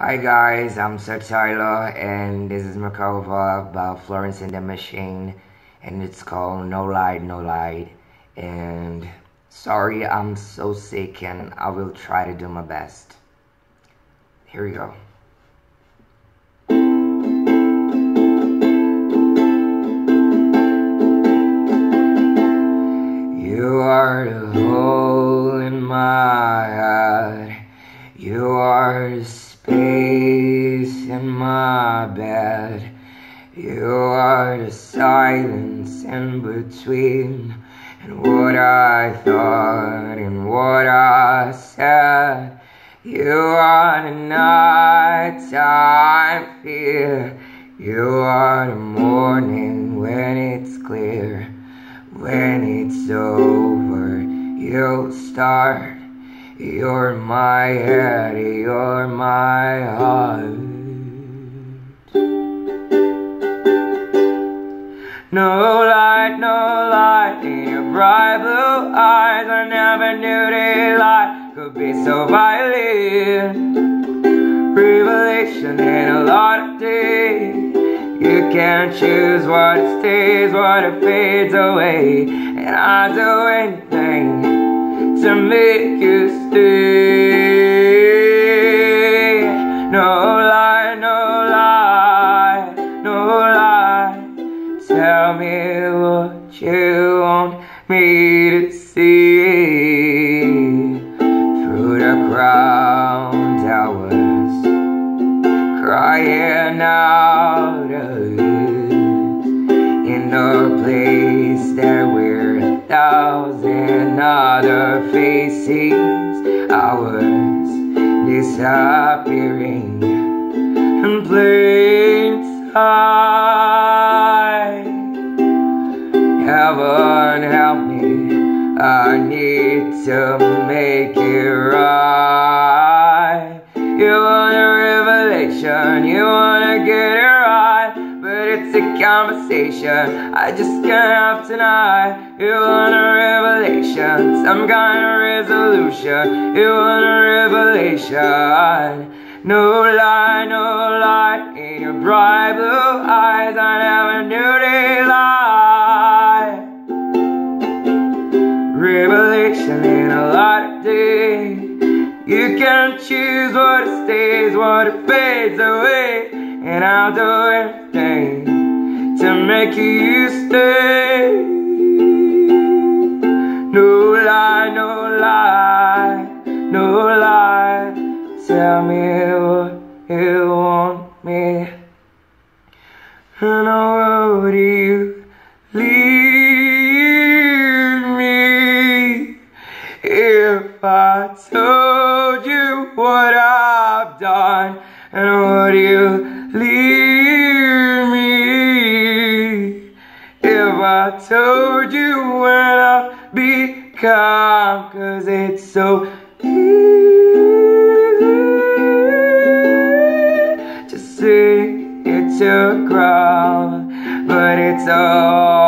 Hi guys, I'm Sir Tyler and this is my cover by Florence and the Machine and it's called No Light, No Light and sorry I'm so sick and I will try to do my best. Here we go. You are the hole in my heart. You are space in my bed. You are the silence in between and what I thought and what I said. You are the nighttime fear. You are the morning when it's clear. When it's over, you'll start. You're my head, you're my heart. No light, no light in your bright blue eyes. I never knew daylight could be so violent. Revelation in a lot of days. You can't choose what stays, what fades away. And I'll do anything to make you stay. No lie, no lie, no lie. Tell me what you want me to see. Through the crowd, I was crying out of in a place there were a thousand other faces. Was disappearing in plain sight. Heaven help me, I need to make it right. It's a conversation I just can't have tonight. You want a revelation, some kind of resolution. You want a revelation. No lie, no lie in your bright blue eyes. I never knew they lie. Revelation in a of days. You can choose what stays, what fades away. And I'll do anything to make you stay. No lie, no lie, no lie. Tell me what you want me. And how would you leave me if I told you what I've done? And would you leave I told you when I'll be calm? Cause it's so easy to say it's a crowd, but it's all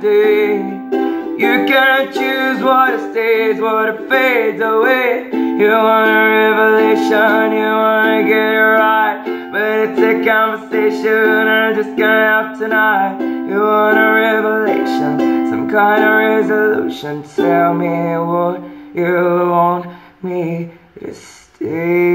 days. You cannot choose what stays, what fades away. You want a revelation, you wanna get it right. But it's a conversation I'm just gonna have tonight. You want a revelation, some kind of resolution. Tell me what you want me to stay.